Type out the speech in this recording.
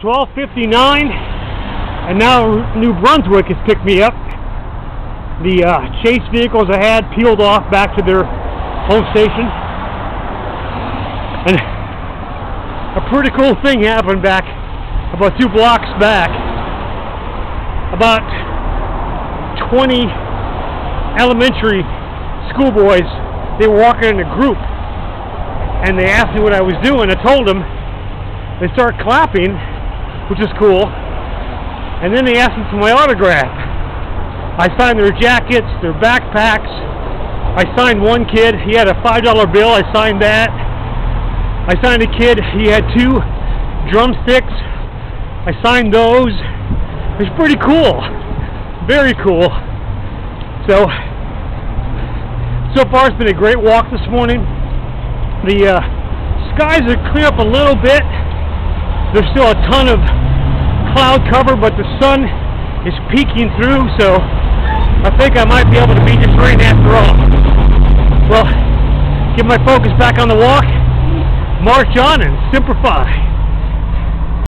12:59, and now New Brunswick has picked me up. The uh, chase vehicles I had peeled off back to their home station, and a pretty cool thing happened back about two blocks back. About 20 elementary schoolboys, they were walking in a group, and they asked me what I was doing. I told them. They start clapping which is cool. And then they asked me for my autograph. I signed their jackets, their backpacks. I signed one kid. He had a $5 bill. I signed that. I signed a kid. He had two drumsticks. I signed those. It's pretty cool. Very cool. So, so far it's been a great walk this morning. The uh, skies are clear up a little bit. There's still a ton of cloud cover, but the sun is peeking through, so I think I might be able to beat this rain after all. Well, get my focus back on the walk, march on, and simplify.